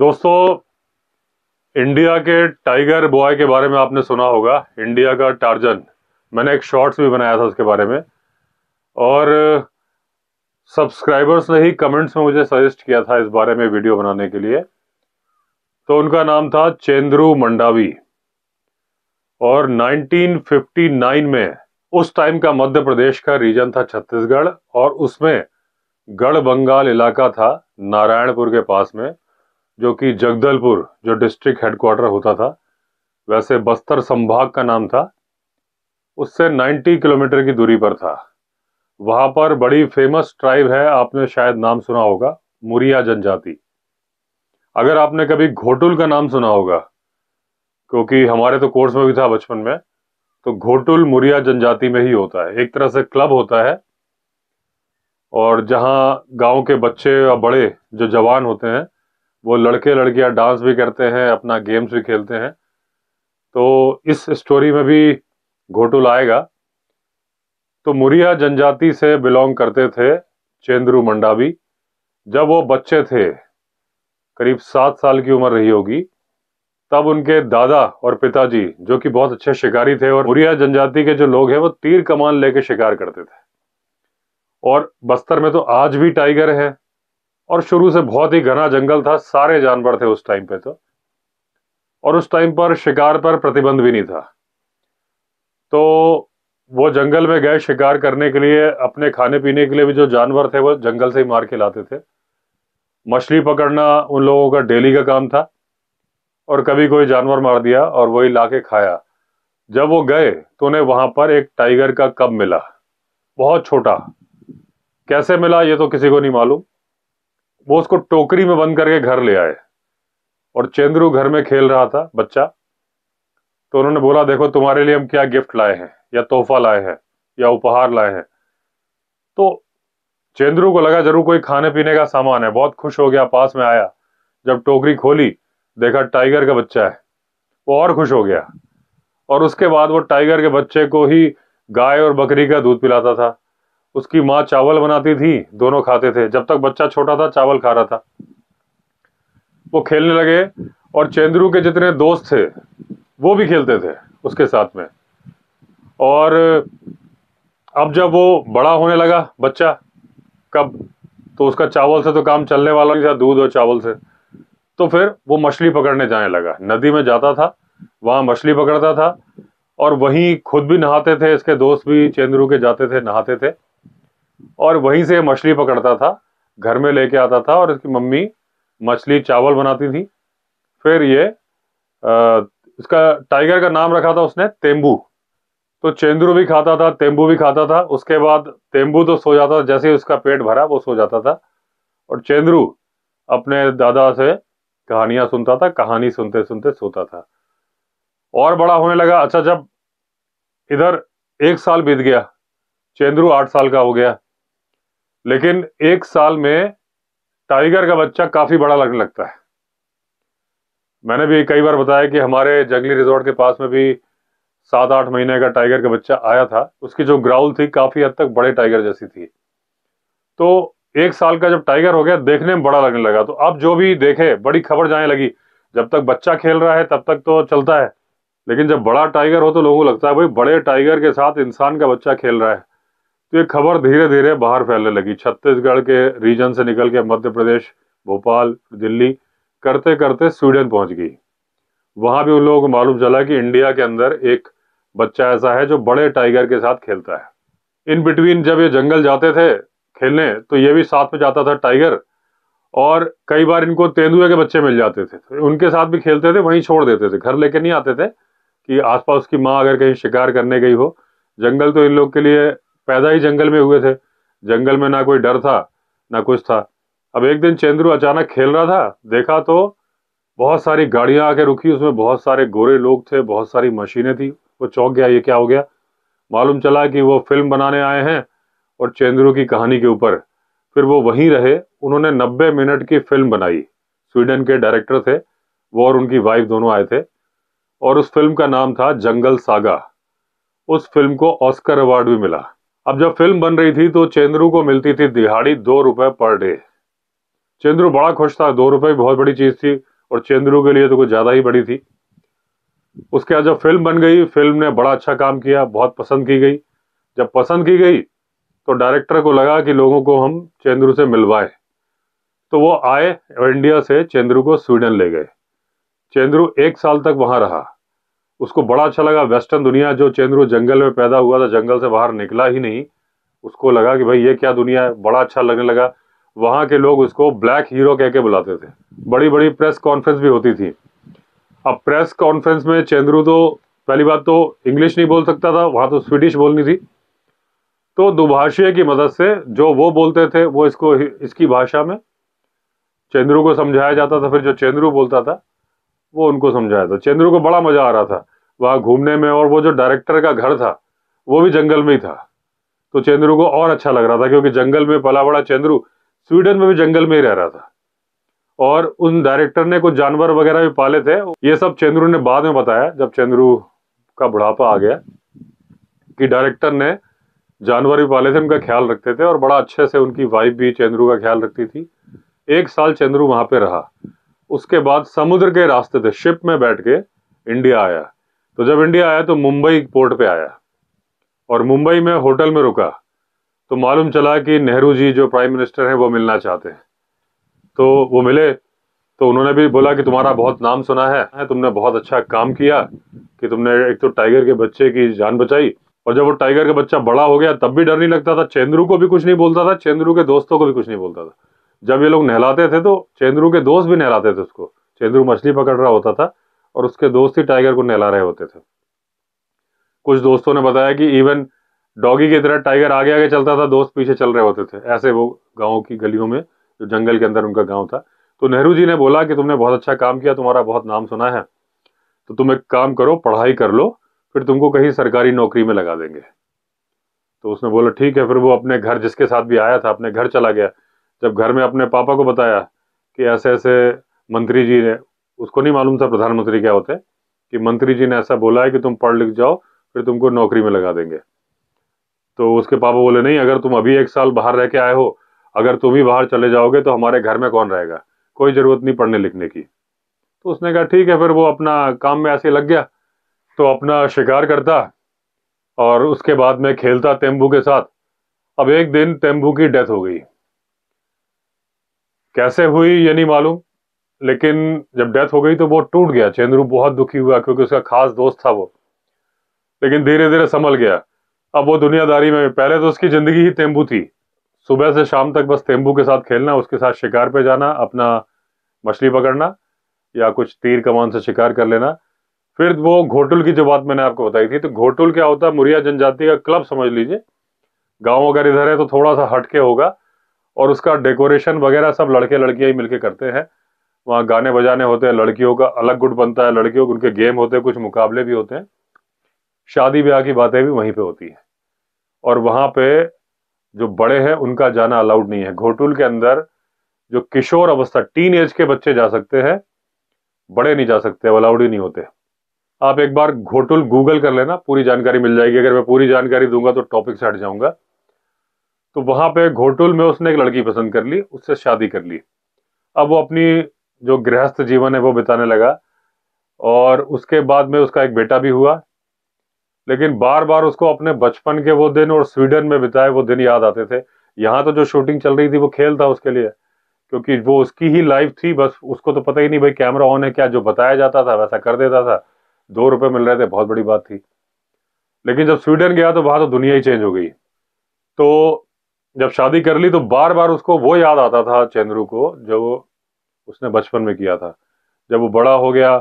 दोस्तों, इंडिया के tiger boy के बारे में आपने सुना होगा। इंडिया का टार्जन। मैंने एक शॉर्ट्स भी बनाया था उसके बारे में। और, सब्सक्राइबर्स ने ही कमेंट्स में मुझे सजेस्ट किया था इस बारे में वीडियो बनाने के लिए। तो उनका नाम था चेंद्रू मंडावी। और 1959 में उस टाइम का मध्य प्रदेश का रीजन था छत्तीसगढ़। और उसमें गढ़ बंगाल इलाका था, नारायणपुर के पास में। जो कि जगदलपुर, जो डिस्ट्रिक्ट हेडक्वार्टर होता था, वैसे बस्तर संभाग का नाम था, उससे 90 किलोमीटर की दूरी पर था। वहाँ पर बड़ी फ़ेमस ट्राइब है, आपने शायद नाम सुना होगा, मुरिया जनजाति। अगर आपने कभी घोटुल का नाम सुना होगा, क्योंकि हमारे तो कोर्स में भी था बचपन में तो घोटुल मुरिया जनजाति में ही होता है। एक तरह से क्लब होता है, और जहाँ गाँव के बच्चे या बड़े जो जवान होते हैं वो लड़के लड़कियाँ डांस भी करते हैं, अपना गेम्स भी खेलते हैं। तो इस स्टोरी में भी घोटुल आएगा। तो मुरिया जनजाति से बिलोंग करते थे चेंद्रू मंडावी। जब वो बच्चे थे, करीब सात साल की उम्र रही होगी, तब उनके दादा और पिताजी, जो कि बहुत अच्छे शिकारी थे और मुरिया जनजाति के जो लोग हैं, वो तीर कमान लेके शिकार करते थे। और बस्तर में तो आज भी टाइगर है। और शुरू से बहुत ही घना जंगल था, सारे जानवर थे उस टाइम पे तो। और उस टाइम पर शिकार पर प्रतिबंध भी नहीं था। तो वो जंगल में गए शिकार करने के लिए, अपने खाने पीने के लिए भी जो जानवर थे, वो जंगल से ही मार के लाते थे। मछली पकड़ना उन लोगों का डेली का काम था और कभी कोई जानवर मार दिया और वही ला के खाया। जब वो गए तो उन्हें वहाँ पर एक टाइगर का कब मिला? बहुत छोटा। कैसे मिला, ये तो किसी को नहीं मालूम। वो उसको टोकरी में बंद करके घर ले आए। और चेंद्रू घर में खेल रहा था, बच्चा। तो उन्होंने बोला, देखो, तुम्हारे लिए हम क्या गिफ्ट लाए हैं? या तोहफा लाए हैं? या उपहार लाए हैं? तो चेंद्रू को लगा, ज़रूर, कोई खाने पीने का सामान है। बहुत खुश हो गया, पास में आया। जब टोकरी खोली, देखा टाइगर का बच्चा है। वो और खुश हो गया। और उसके बाद वो टाइगर के बच्चे को ही गाय और बकरी का दूध पिलाता था। उसकी माँ चावल बनाती थी, दोनों खाते थे। जब तक बच्चा छोटा था, चावल खा रहा था। वो खेलने लगे और चेंद्रू के जितने दोस्त थे, वो भी खेलते थे उसके साथ में। और अब जब वो बड़ा होने लगा, बच्चा, कब? तो उसका चावल से तो काम चलने वाला नहीं था, दूध और चावल से। तो फिर वो मछली पकड़ने जाने लगा। नदी में जाता था, वहाँ मछली पकड़ता था और वहीं खुद भी नहाते थे, इसके दोस्त भी चेंदरू के जाते थे, नहाते थे। और वहीं से मछली पकड़ता था घर में लेके आता था और इसकी मम्मी मछली चावल बनाती थी। फिर ये आ, इसका टाइगर का नाम रखा था उसने तेंबू। तो चेंदरू भी खाता था तेंबू भी खाता था उसके बाद तेंबू तो सो जाता था जैसे ही उसका पेट भरा वो सो जाता था। और चेंदरू अपने दादा से कहानियाँ सुनता था कहानी सुनते सुनते सोता था। और बड़ा होने लगा अच्छा जब इधर एक साल बीत गया चेंद्रू आठ साल का हो गया लेकिन एक साल में टाइगर का बच्चा काफ़ी बड़ा लगने लगता है। मैंने भी कई बार बताया कि हमारे जंगली रिजॉर्ट के पास में भी सात आठ महीने का टाइगर का बच्चा आया था। उसकी जो ग्राउल थी काफ़ी हद तक बड़े टाइगर जैसी थी। तो एक साल का जब टाइगर हो गया, देखने में बड़ा लगने लगा। तो अब जो भी देखे, बड़ी खबर जाने लगी। जब तक बच्चा खेल रहा है, तब तक तो चलता है। लेकिन जब बड़ा टाइगर हो तो लोगों को लगता है, भाई, बड़े टाइगर के साथ इंसान का बच्चा खेल रहा है। तो ये खबर धीरे धीरे बाहर फैलने लगी। छत्तीसगढ़ के रीजन से निकल के मध्य प्रदेश, भोपाल, दिल्ली करते करते स्वीडन पहुँच गई। वहाँ भी उन लोगों को मालूम चला कि इंडिया के अंदर एक बच्चा ऐसा है जो बड़े टाइगर के साथ खेलता है। इन बिटवीन जब ये जंगल जाते थे खेलने तो ये भी साथ में जाता था टाइगर और कई बार इनको तेंदुए के बच्चे मिल जाते थे। तो उनके साथ भी खेलते थे, वहीं छोड़ देते थे। घर लेके नहीं आते थे कि आसपास की माँ अगर कहीं शिकार करने गई हो। जंगल तो इन लोग के लिए पैदा ही जंगल में हुए थे। जंगल में ना कोई डर था, ना कुछ था। अब एक दिन चेंद्रू अचानक खेल रहा था। देखा तो बहुत सारी गाड़ियाँ आके रुकी, उसमें बहुत सारे गोरे लोग थे, बहुत सारी मशीनें थी। वो चौंक गया, ये क्या हो गया? मालूम चला कि वो फ़िल्म बनाने आए हैं और चेंद्रू की कहानी के ऊपर। फिर वो वहीं रहे। उन्होंने 90 मिनट की फ़िल्म बनाई। स्वीडन के डायरेक्टर थे। वो और उनकी वाइफ दोनों आए थे। और उस फ़िल्म का नाम था जंगल सागा। उस फ़िल्म को ऑस्कर अवार्ड भी मिला। अब जब फ़िल्म बन रही थी तो चेंद्रू को मिलती थी दिहाड़ी दो रुपए पर डे। चेंद्रू बड़ा खुश था, दो रुपए बहुत बड़ी चीज़ थी और चेंद्रू के लिए तो कुछ ज़्यादा ही बड़ी थी। उसके बाद जब फ़िल्म बन गई, फ़िल्म ने बड़ा अच्छा काम किया, बहुत पसंद की गई। जब पसंद की गई तो डायरेक्टर को लगा कि लोगों को हम चेंद्रू से मिलवाए। तो वो आए इंडिया से चेंद्रू को स्वीडन ले गए। चेंद्रू एक साल तक वहाँ रहा। उसको बड़ा अच्छा लगा। वेस्टर्न दुनिया जो चेंद्रू जंगल में पैदा हुआ था, जंगल से बाहर निकला ही नहीं। उसको लगा कि भाई ये क्या दुनिया है? बड़ा अच्छा लगने लगा। वहाँ के लोग उसको ब्लैक हीरो कह के बुलाते थे। बड़ी बड़ी प्रेस कॉन्फ्रेंस भी होती थी। अब प्रेस कॉन्फ्रेंस में चेंद्रू तो पहली बात तो इंग्लिश नहीं बोल सकता था, वहाँ तो स्वीडिश बोलनी थी। तो दुभाषीय की मदद से जो वो बोलते थे, वो इसको इसकी भाषा में चेंद्रू को समझाया जाता था। फिर जो चेंद्रू बोलता था, वो उनको समझाया था। चेंद्रू को बड़ा मज़ा आ रहा था। वहाँ घूमने में और वो जो डायरेक्टर का घर था, वो भी जंगल में ही था। तो चेंद्रू को और अच्छा लग रहा था क्योंकि जंगल में पला बड़ा चेंद्रू स्वीडन में भी जंगल में ही रह रहा था। और उन डायरेक्टर ने कुछ जानवर वगैरह भी पाले थे। ये सब चेंद्रू ने बाद में बताया, जब चंद्रू का बुढ़ापा आ गया, कि डायरेक्टर ने जानवर भी पाले थे, उनका ख्याल रखते थे और बड़ा अच्छे से उनकी वाइफ भी चेंद्रू का ख्याल रखती थी। एक साल चंद्रू वहाँ पे रहा। उसके बाद समुद्र के रास्ते थे शिप में बैठ के इंडिया आया। तो जब इंडिया आया तो मुंबई पोर्ट पे आया और मुंबई में होटल में रुका तो मालूम चला कि नेहरू जी जो प्राइम मिनिस्टर हैं वो मिलना चाहते हैं। तो वो मिले तो उन्होंने भी बोला कि तुम्हारा बहुत नाम सुना है तुमने बहुत अच्छा काम किया कि तुमने एक तो टाइगर के बच्चे की जान बचाई और जब वो टाइगर का बच्चा बड़ा हो गया तब भी डर नहीं लगता था, चेंद्रू को भी कुछ नहीं बोलता था, चेंद्रू के दोस्तों को भी कुछ नहीं बोलता था। जब ये लोग नहलाते थे तो चेंद्रू के दोस्त भी नहलाते थे उसको, चेंद्रू मछली पकड़ रहा होता था और उसके दोस्त ही टाइगर को नहला रहे होते थे। कुछ दोस्तों ने बताया कि इवन डॉगी की तरह टाइगर आगे आगे चलता था, दोस्त पीछे चल रहे होते थे। ऐसे वो गाँव की गलियों में, जो जंगल के अंदर उनका गाँव था। तो नेहरू जी ने बोला कि तुमने बहुत अच्छा काम किया, तुम्हारा बहुत नाम सुना है। तो तुम एक काम करो, पढ़ाई कर लो, फिर तुमको कहीं सरकारी नौकरी में लगा देंगे। तो उसने बोला, ठीक है। फिर वो अपने घर जिसके साथ भी आया था, अपने घर चला गया। जब घर में अपने पापा को बताया कि ऐसे ऐसे मंत्री जी ने उसको नहीं मालूम था प्रधानमंत्री क्या होते कि मंत्री जी ने ऐसा बोला है कि तुम पढ़ लिख जाओ, फिर तुमको नौकरी में लगा देंगे। तो उसके पापा बोले, नहीं, अगर तुम अभी एक साल बाहर रह के आए हो, अगर तुम ही बाहर चले जाओगे तो हमारे घर में कौन रहेगा? कोई ज़रूरत नहीं पढ़ने लिखने की। तो उसने कहा, ठीक है, फिर वो अपना काम में ऐसे लग गया। तो अपना शिकार करता और उसके बाद में खेलता तेंबू के साथ। अब एक दिन तेंबू की डेथ हो गई। कैसे हुई, ये नहीं मालूम। लेकिन जब डेथ हो गई तो वो टूट गया। चेंद्रू बहुत दुखी हुआ क्योंकि उसका खास दोस्त था वो। लेकिन धीरे धीरे संभल गया। अब वो दुनियादारी में, पहले तो उसकी ज़िंदगी ही तेंबू थी। सुबह से शाम तक बस तेंबू के साथ खेलना, उसके साथ शिकार पे जाना, अपना मछली पकड़ना, या कुछ तीर कमान से शिकार कर लेना। फिर वो घोटुल की जो बात मैंने आपको बताई थी तो घोटुल क्या होता है? मुरिया जनजाति का क्लब समझ लीजिए। गाँव अगर इधर है तो थोड़ा सा हटके होगा, और उसका डेकोरेशन वगैरह सब लड़के लड़कियाँ ही मिलके करते हैं। वहाँ गाने बजाने होते हैं, लड़कियों का अलग गुट बनता है, लड़कियों के उनके गेम होते हैं, कुछ मुकाबले भी होते हैं। शादी ब्याह की बातें भी वहीं पे होती हैं। और वहाँ पे जो बड़े हैं, उनका जाना अलाउड नहीं है। घोटुल के अंदर जो किशोर अवस्था टीन एज के बच्चे जा सकते हैं, बड़े नहीं जा सकते अलाउड ही नहीं होते। आप एक बार घोटुल गूगल कर लेना, पूरी जानकारी मिल जाएगी। अगर मैं पूरी जानकारी दूँगा तो टॉपिक से हट जाऊँगा। तो वहाँ पे घोटुल में उसने एक लड़की पसंद कर ली, उससे शादी कर ली। अब वो अपनी जो गृहस्थ जीवन है वो बिताने लगा। और उसके बाद में उसका एक बेटा भी हुआ। लेकिन बार बार उसको अपने बचपन के वो दिन और स्वीडन में बिताए वो दिन याद आते थे। यहाँ तो जो शूटिंग चल रही थी वो खेल था उसके लिए। क्योंकि वो उसकी ही लाइफ थी, बस उसको तो पता ही नहीं भाई कैमरा ऑन है क्या, जो बताया जाता था वैसा कर देता था। दो रुपए मिल रहे थे, बहुत बड़ी बात थी। लेकिन जब स्वीडन गया तो वहाँ तो दुनिया ही चेंज हो गई। तो जब शादी कर ली तो बार बार उसको वो याद आता था चंद्रू को, जो उसने बचपन में किया था। जब वो बड़ा हो गया,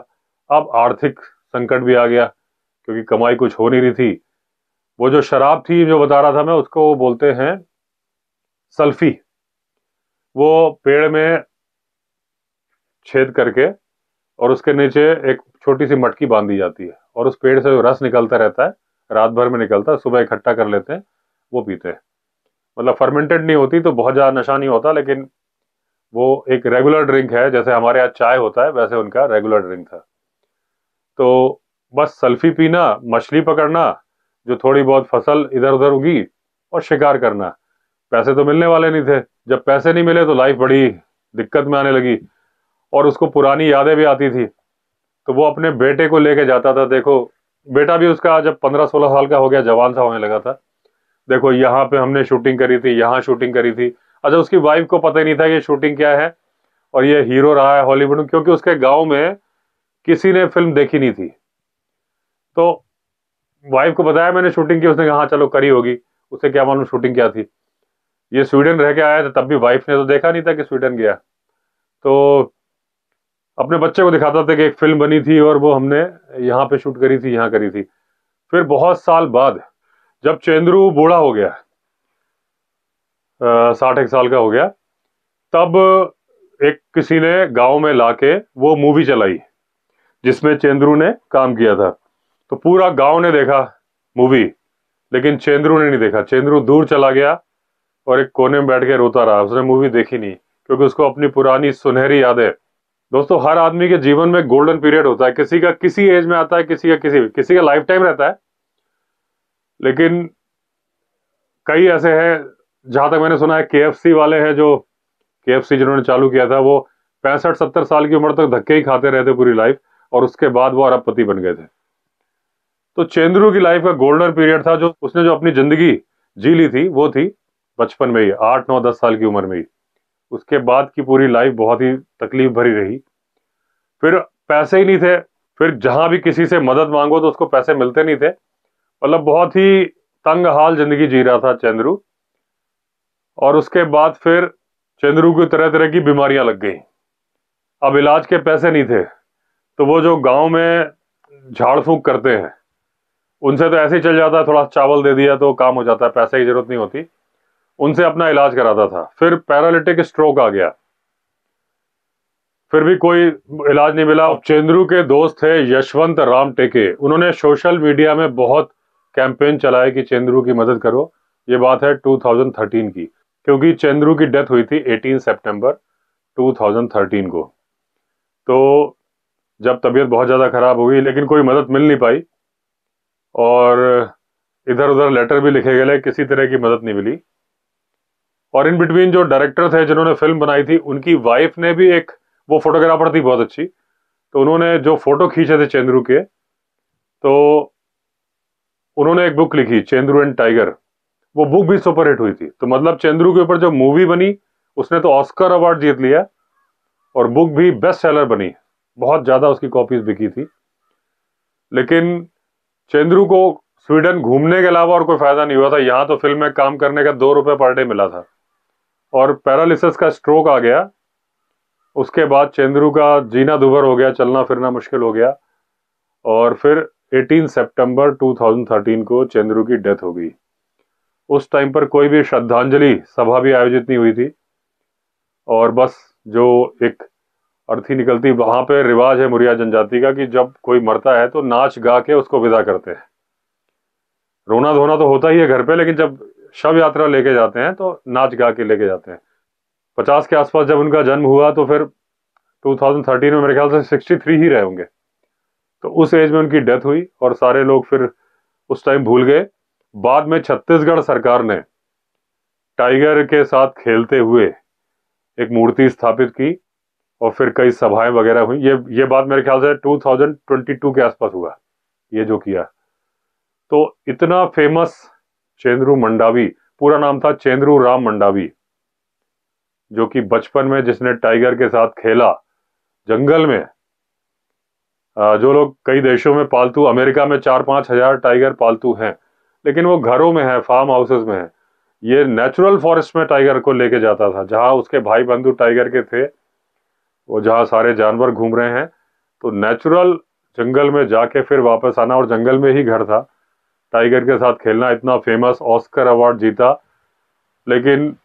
अब आर्थिक संकट भी आ गया, क्योंकि कमाई कुछ हो नहीं रही थी। वो जो शराब थी, जो बता रहा था मैं, उसको वो बोलते हैं सल्फी। वो पेड़ में छेद करके और उसके नीचे एक छोटी सी मटकी बाँध दी जाती है और उस पेड़ से जो रस निकलता रहता है, रात भर में निकलता है, सुबह इकट्ठा कर लेते हैं, वो पीते हैं। मतलब फर्मेंटेड नहीं होती तो बहुत ज़्यादा नशा नहीं होता, लेकिन वो एक रेगुलर ड्रिंक है, जैसे हमारे यहाँ चाय होता है, वैसे उनका रेगुलर ड्रिंक था। तो बस सल्फी पीना, मछली पकड़ना, जो थोड़ी बहुत फ़सल इधर उधर उगी, और शिकार करना। पैसे तो मिलने वाले नहीं थे। जब पैसे नहीं मिले तो लाइफ बड़ी दिक्कत में आने लगी, और उसको पुरानी यादें भी आती थी। तो वो अपने बेटे को लेके जाता था। देखो, बेटा भी उसका जब पंद्रह सोलह साल का हो गया, जवान सा होने लगा था। देखो, यहाँ पे हमने शूटिंग करी थी, यहाँ शूटिंग करी थी। अच्छा उसकी वाइफ को पता ही नहीं था ये शूटिंग क्या है और ये हीरो रहा है हॉलीवुड में, क्योंकि उसके गाँव में किसी ने फ़िल्म देखी नहीं थी। तो वाइफ को बताया मैंने शूटिंग की, उसने कहा हाँ चलो, करी होगी। उसे क्या मालूम शूटिंग क्या थी? ये स्वीडन रह के आया था, तब भी वाइफ ने तो देखा नहीं था कि स्वीडन गया। तो अपने बच्चे को दिखाता था कि एक फ़िल्म बनी थी और वो हमने यहाँ पे शूट करी थी, यहाँ करी थी। फिर बहुत साल बाद जब चेंद्रू बूढ़ा हो गया साठ एक साल का हो गया। तब एक किसी ने गाँव में लाके वो मूवी चलाई, जिसमें चेंद्रू ने काम किया था। तो पूरा गाँव ने देखा मूवी, लेकिन चेंद्रू ने नहीं देखा। चेंद्रू दूर चला गया और एक कोने में बैठ के रोता रहा। उसने मूवी देखी नहीं, क्योंकि उसको अपनी पुरानी सुनहरी यादें। दोस्तों, हर आदमी के जीवन में गोल्डन पीरियड होता है। किसी का किसी एज में आता है, किसी का किसी किसी का लाइफ टाइम रहता है। लेकिन कई ऐसे हैं जहाँ तक मैंने सुना है के वाले हैं जो के जिन्होंने चालू किया था, वो पैंसठ, सत्तर साल की उम्र तक धक्के ही खाते रहते पूरी लाइफ और उसके बाद वो अरबपति बन गए थे। तो चेंद्रू की लाइफ का गोल्डन पीरियड था जो उसने जो अपनी ज़िंदगी जी ली थी, वो थी बचपन में ही, आठ, नौ, दस साल की उम्र में ही। उसके बाद की पूरी लाइफ बहुत ही तकलीफ़ भरी रही। फिर पैसे ही नहीं थे, फिर जहाँ भी किसी से मदद मांगो तो उसको पैसे मिलते नहीं थे। मतलब बहुत ही तंग हाल ज़िंदगी जी रहा था चंद्रू। और उसके बाद फिर चंद्रू को तरह तरह की बीमारियाँ लग गई। अब इलाज के पैसे नहीं थे तो वो जो गाँव में झाड़ फूक करते हैं, उनसे तो ऐसे ही चल जाता है थोड़ा चावल दे दिया तो काम हो जाता है पैसे की ज़रूरत नहीं होती। उनसे अपना इलाज कराता था। फिर पैरालिटिक स्ट्रोक आ गया। फिर भी कोई इलाज नहीं मिला। चेंद्रू के दोस्त थे यशवंत राम टेके उन्होंने सोशल मीडिया में बहुत कैंपेन चलाया कि चेंद्रू की मदद करो। ये बात है 2013 की। क्योंकि चेंद्रू की डेथ हुई थी 18 सितंबर 2013 को। तो जब तबीयत बहुत ज़्यादा ख़राब हो गई, लेकिन कोई मदद मिल नहीं पाई और इधर उधर लेटर भी लिखे गए, किसी तरह की मदद नहीं मिली। और इन बिटवीन जो डायरेक्टर थे, जिन्होंने फ़िल्म बनाई थी, उनकी वाइफ ने भी एक, वो फोटोग्राफर थी बहुत अच्छी तो उन्होंने जो फ़ोटो खींचे थे चेंद्रू के तो उन्होंने एक बुक लिखी, चेंद्रू एंड टाइगर। वो बुक भी सुपरहिट हुई थी। तो मतलब चंद्रू के ऊपर जो मूवी बनी, उसने तो ऑस्कर अवार्ड जीत लिया और बुक भी बेस्ट सेलर बनी। बहुत ज़्यादा उसकी कॉपीज बिकी थी। लेकिन चंद्रू को स्वीडन घूमने के अलावा और कोई फ़ायदा नहीं हुआ था। यहाँ तो फ़िल्म में काम करने का दो रुपए पर डे मिला था। और पैरालिसिस का स्ट्रोक आ गया। उसके बाद चंद्रू का जीना दुभर हो गया, चलना फिरना मुश्किल हो गया। और फिर 18 सितंबर 2013 को चंद्रू की डेथ हो गई। उस टाइम पर कोई भी श्रद्धांजलि सभा भी आयोजित नहीं हुई थी। और बस जो एक अर्थी निकलती, वहाँ पे रिवाज है मुरिया जनजाति का कि जब कोई मरता है तो नाच गा के उसको विदा करते हैं। रोना धोना तो होता ही है घर पे, लेकिन जब शव यात्रा लेके जाते हैं तो नाच गा के लेके जाते हैं। पचास के आसपास जब उनका जन्म हुआ तो फिर 2013 में मेरे ख्याल से 63 ही रहे होंगे। तो उस एज में उनकी डेथ हुई और सारे लोग फिर उस टाइम भूल गए। बाद में छत्तीसगढ़ सरकार ने टाइगर के साथ खेलते हुए एक मूर्ति स्थापित की और फिर कई सभाएँ वगैरह हुई। ये ये बात मेरे ख्याल से 2022 के आसपास हुआ, ये जो किया। तो इतना फ़ेमस चेंद्रू मंडावी, पूरा नाम था चेंद्रू राम मंडावी, जो कि बचपन में जिसने टाइगर के साथ खेला, जंगल में जो लोग कई देशों में पालतू, अमेरिका में चार पाँच हज़ार टाइगर पालतू हैं। लेकिन वो घरों में है फार्म हाउसेस में है। ये नेचुरल फॉरेस्ट में टाइगर को लेके जाता था, जहाँ उसके भाई बंधु टाइगर के थे, वो जहाँ सारे जानवर घूम रहे हैं। तो नेचुरल जंगल में जाके फिर वापस आना, और जंगल में ही घर था। टाइगर के साथ खेलना इतना फ़ेमस ऑस्कर अवार्ड जीता। लेकिन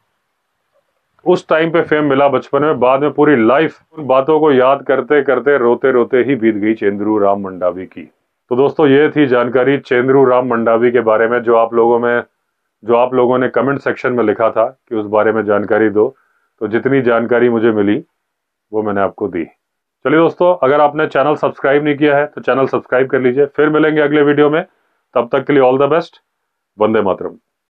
उस टाइम पे फेम मिला बचपन में, बाद में पूरी लाइफ उन बातों को याद करते करते रोते रोते ही बीत गई चेंद्रू राम मंडावी की। तो दोस्तों, ये थी जानकारी चेंद्रू राम मंडावी के बारे में, जो आप लोगों में, जो आप लोगों ने कमेंट सेक्शन में लिखा था कि उस बारे में जानकारी दो। तो जितनी जानकारी मुझे मिली, वो मैंने आपको दी। चलिए दोस्तों, अगर आपने चैनल सब्सक्राइब नहीं किया है तो चैनल सब्सक्राइब कर लीजिए। फिर मिलेंगे अगले वीडियो में। तब तक के लिए all the best Vande Mataram.